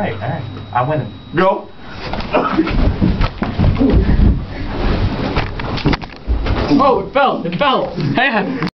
right, all right. I'm winning. Go. Oh, it fell. It fell. Hey.